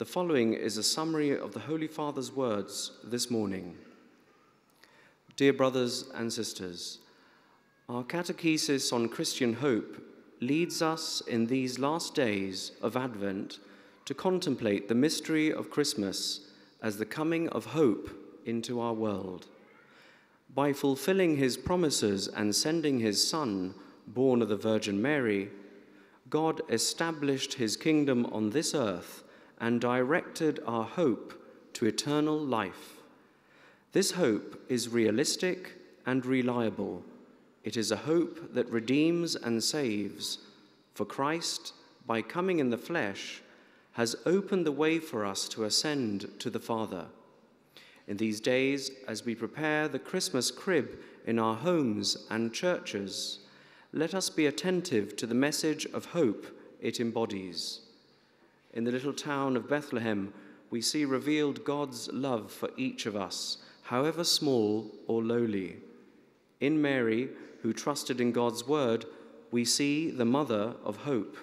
The following is a summary of the Holy Father's words this morning. Dear brothers and sisters, our catechesis on Christian hope leads us in these last days of Advent to contemplate the mystery of Christmas as the coming of hope into our world. By fulfilling his promises and sending his Son, born of the Virgin Mary, God established his kingdom on this earth and directed our hope to eternal life. This hope is realistic and reliable. It is a hope that redeems and saves, for Christ, by coming in the flesh, has opened the way for us to ascend to the Father. In these days, as we prepare the Christmas crib in our homes and churches, let us be attentive to the message of hope it embodies. In the little town of Bethlehem, we see revealed God's love for each of us, however small or lowly. In Mary, who trusted in God's word, we see the mother of hope.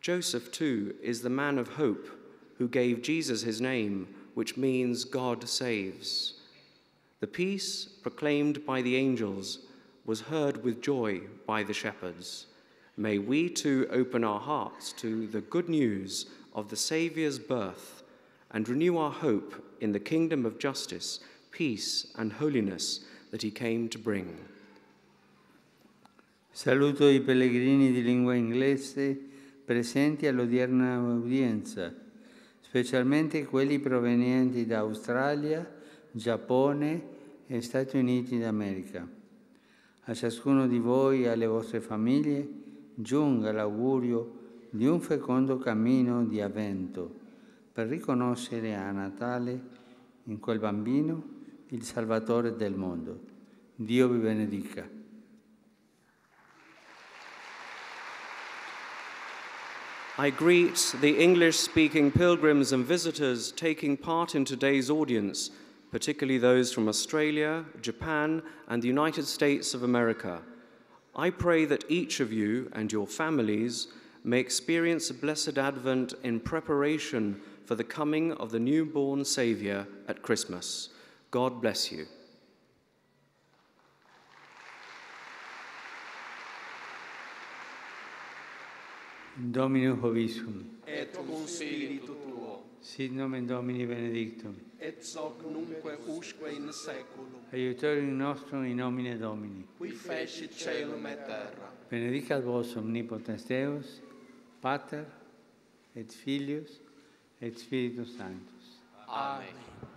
Joseph, too, is the man of hope who gave Jesus his name, which means God saves. The peace proclaimed by the angels was heard with joy by the shepherds. May we too open our hearts to the good news of the Saviour's birth and renew our hope in the kingdom of justice, peace, and holiness that he came to bring. Saluto i pellegrini di lingua inglese presenti all'odierna udienza, specialmente quelli provenienti da Australia, Giappone e Stati Uniti d'America. A ciascuno di voi e alle vostre famiglie giunga l'augurio di un fecondo cammino di avvento per riconoscere a Natale in quel bambino il Salvatore del mondo. Dio vi benedica. I greet the English speaking pilgrims and visitors taking part in today's audience, particularly those from Australia, Japan, and the United States of America. I pray that each of you and your families may experience a blessed Advent in preparation for the coming of the newborn Saviour at Christmas. God bless you. Dominus vobiscum, et cum spiritu tuo, sit nomen Domini benedictum, et soc nunque usque in saeculum, adiutorium nostrum in nomine Domini. qui fecit celum et terra. Benedicat vos omnipotens Deus, Pater et Filhos et Espíritos Santos. Amém. Amém.